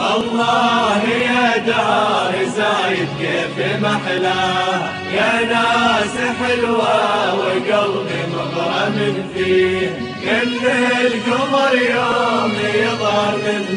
الله يا دار زايد كيف محلاه. يا ناس حلوة وقلبي مغرم فيه. كل القمر يوم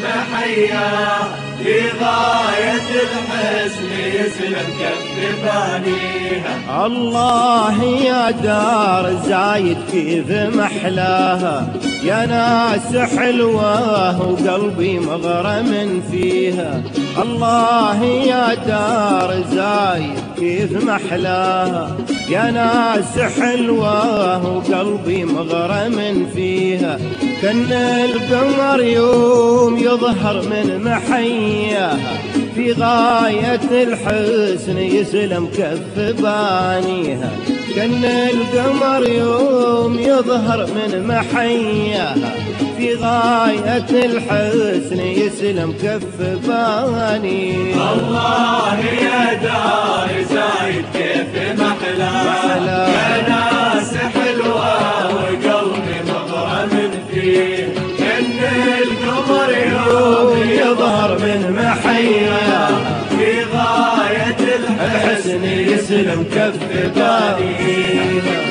محياه في غاية الحسن يسلم كف بانيها الله يا دار زايد كيف محلاها؟ يا ناس حلوة وقلبي مغرم فيها. الله يا دار زايد كيف محلاها يا ناس حلوة وقلبي مغرم فيها. كأن القمر يوم يظهر من محياها. في غاية الحسن يسلم كف بانيها. كأن القمر يوم يظهر من محياها. في غاية الحسن يسلم كف بانيها. الله محلاه يا ناس حلوة وقلبي مغرم فيه كن القمر يوم يظهر من محيا في غاية الحسن يسلم كف بانيها